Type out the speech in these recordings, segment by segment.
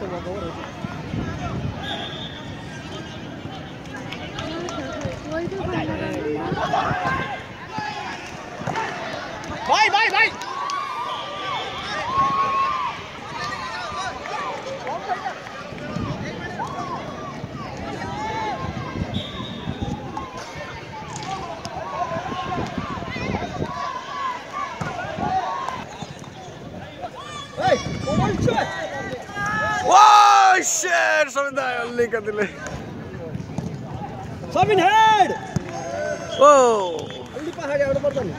từ vào bố được Bye bye bye the link. Sabin head Oh! अलि पहाडी आउनु पर्छ नि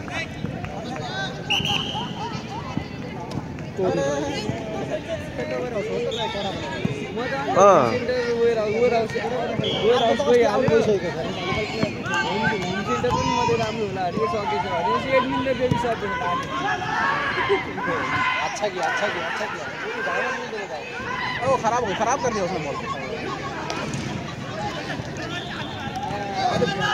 Ah. अच्छा अच्छा अच्छा ओ खराब हो खराब कर दिया उसने ball Oh.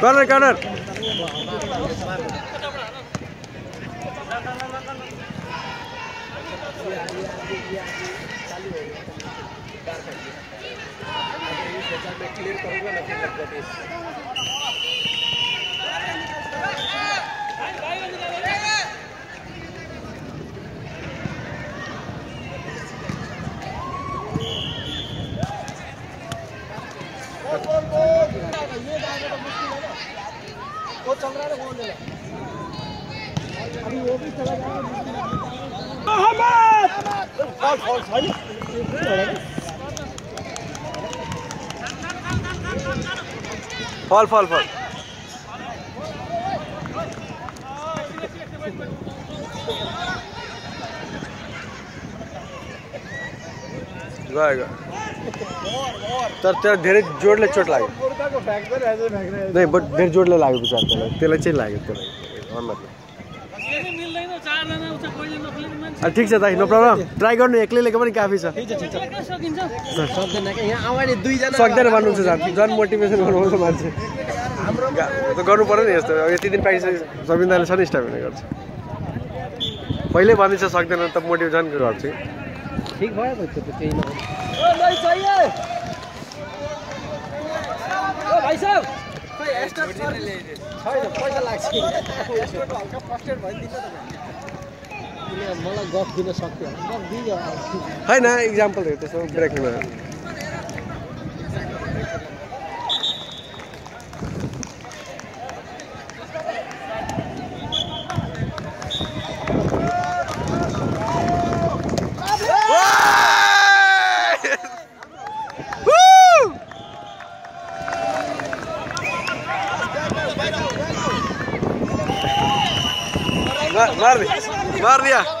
Corner corner. Clear करूँगा ना फिर लगता है वो चल रहा है वो ले लो अभी वो भी चला जाएगा मोहम्मद फॉल फॉल फॉल। तर त्यहाँ धेरै जोडले चोट लाग्यो मुर्दाको फ्याक्टर एज फ्याक्टर नै बट धेरै जोडले लाग्यो बिचार त्यसलाई त्यसलाई चाहिँ लाग्यो त्यसलाई अनुहारमा ठिक छ दाइ नो प्रब्लम ट्राई गर्नु एक्लैले पनि काफी छ। सक्दैन भन्नुहुन्छ झन् झन् मोटिभेसन गर्नुहुन्छ मान्छे। गर्नु पऱ्यो नि यस्तो। यति दिन प्राइस जमिनदारले छ नि स्टामिना गर्छ। पहिल्यै भनिदिन्छ सक्दैन त मोटिभेसन गर्छु। पैसा लाग्छ होइन इक्जाम्पलहरू त्यसो ब्रेकमा Marvin. guardia.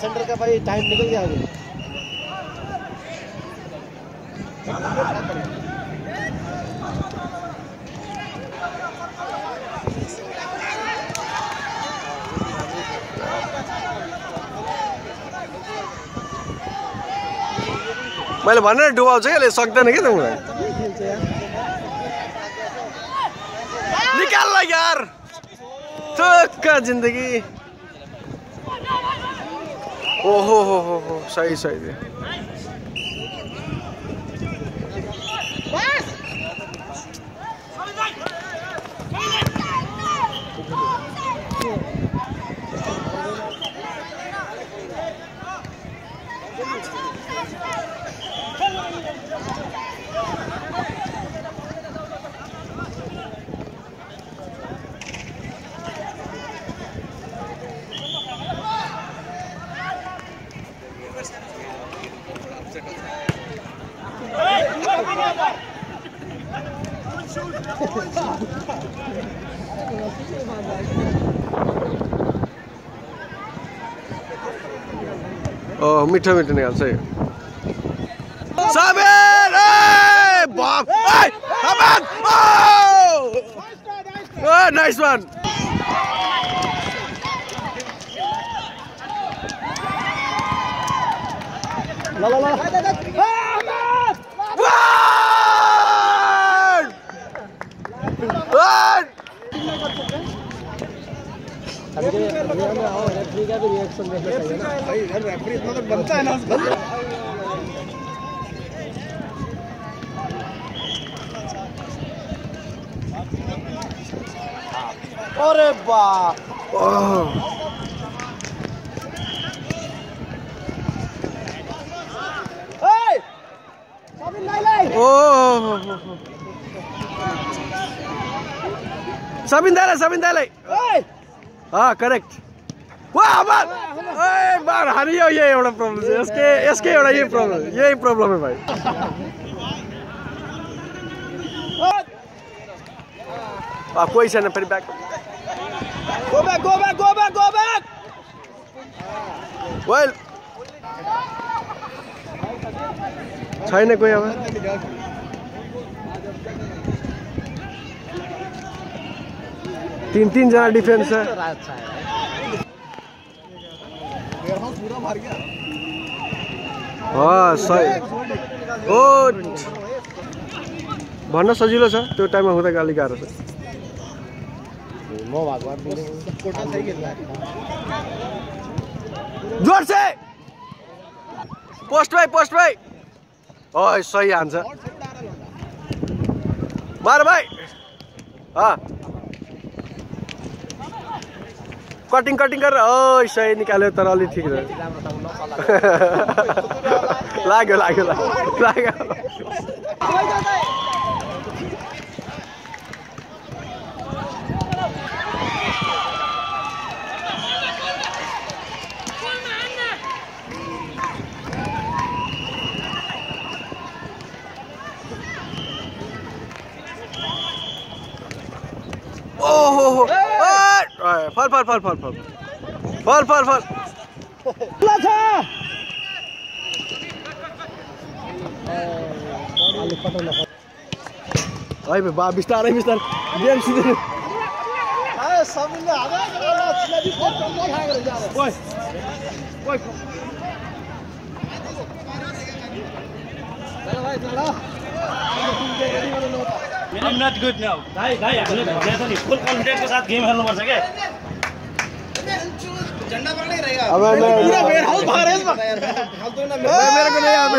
सेंटर का भाई टाइम निकल गया अभी। मैले भनेर डुबाउँछु कि यसले कि तिमीलाई? के खेल्छ यार जिन्दगी। ओहो हो हो हो सही सही मिठो मिठो निकाल्छ यो साबिर ए बाप ए साबिर ओ नाइस वान ल ल ल अभी ठीक है अभी रिएक्शन देखना चाहिए ना भाई रेफरी इतना तो बनता है ना उसका अरे वाह सबिन दालाई सबिन दालाई ए हाँ करेक्ट वाह बार ए बार हारियो ये एउटा प्रब्लम छ यसकै यसकै एउटा यही प्रब्लम यही प्रब्लम है भाइ अब कोही छैन फेरि back go back go back go back go back well छैन कोही अब तिन तिनजना डिफेन्स छ अँ, सही। भन्न सजिलो छ त्यो टाइममा हुँदा अलिक गाह्रो छ। पोस्ट भाइ पोस्ट भाइ। ओ सही हान्छ मार भाइ। हाँ। कटिङ कटिङ गरेर ओ सही निकाल्यो तर अलिक ठिक रह्यो लाग्यो लाग्यो लाग्यो। लाग्यो। फल फल फल फल फल। फल फल फल। है बा बिस्तारै बिस्तारै। गेम सिधै। सबिनले I'm not good now. भाइ भाइ हामीले भनेको छ नि फुल कन्फिडेन्सको साथ गेम खेल्नुपर्छ क्या? झंडा पकड़े रहेगा पूरा बाहर है को नहीं